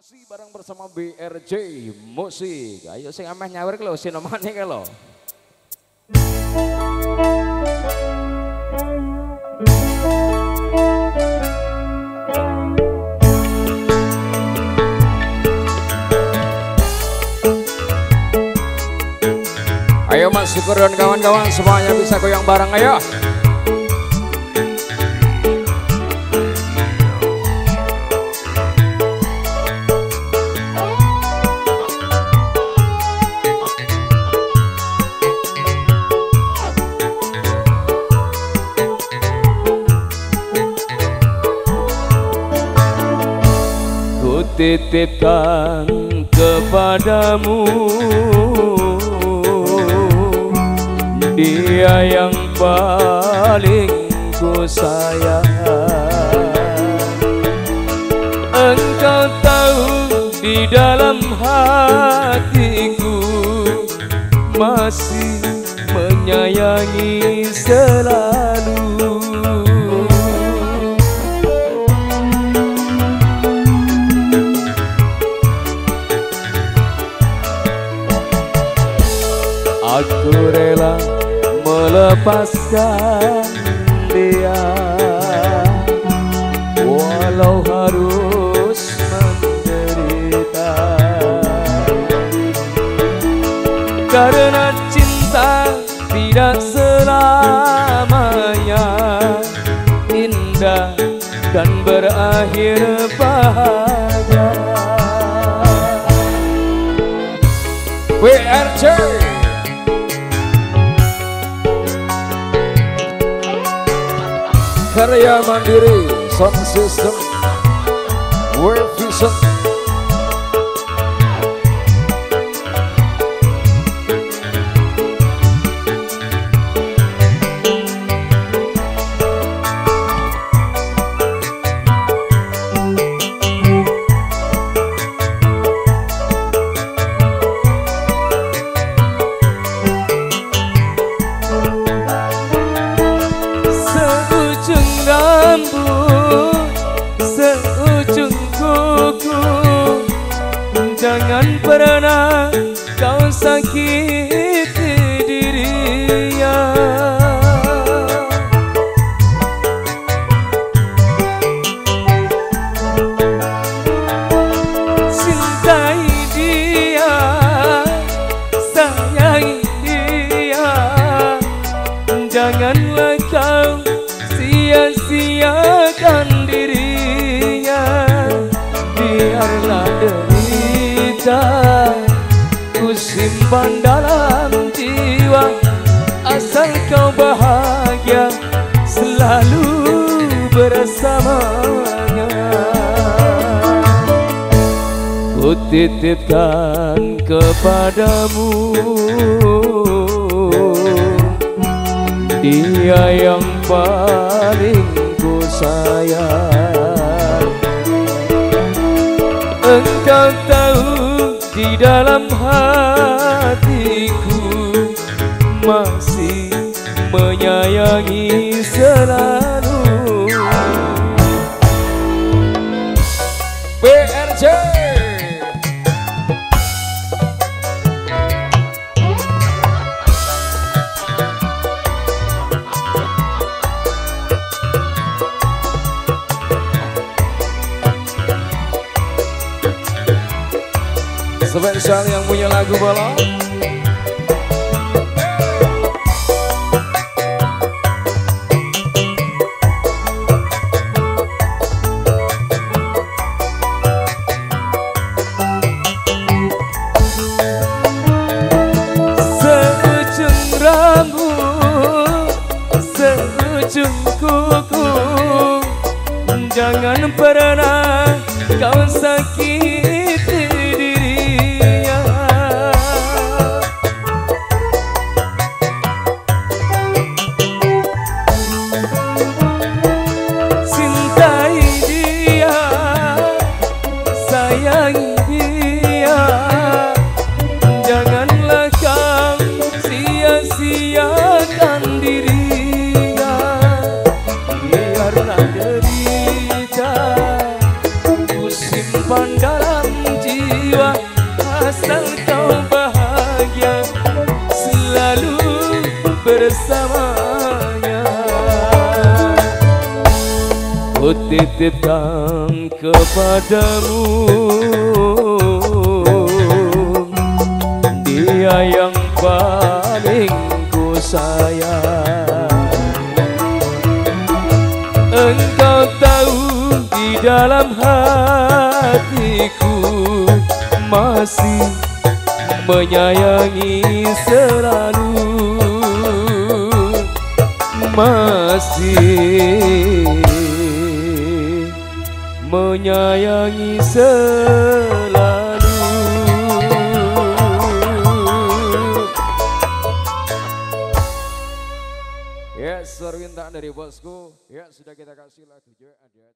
Masih bareng bersama BRJ Musik. Ayo sing ameh nyawer ke lo, sinomane ke lo. Ayo Mas Syukur dan kawan-kawan semuanya bisa goyang bareng ayo. Titipkan kepadamu. Dia yang paling ku sayang Engkau tahu di dalam hatiku Masih menyayangi selalu Aku rela melepaskan dia. Walau harus menderita. Karena cinta tidak selamanya Indah dan berakhir bahagia. WRC Karya Mandiri Sound System World Vision simpan dalam jiwa Asal kau bahagia Selalu bersamanya. Ku titipkan kepadamu Dia yang paling ku sayang. Engkau tahu di dalam hatiku Masih menyayangi selalu. BRJ Spesial yang punya lagu kuku. Jangan pernah kau sakiti sia-siakan dirinya. Biarlah derita Ku simpan dalam jiwa asal kau bahagia selalu bersamanya. Ku titipkan kepadamu Dia Engkau tahu di dalam hatiku Masih menyayangi selalu. Masih menyayangi selalu Yes, dari bosku. Ya, sudah kita kasih lagu juga ada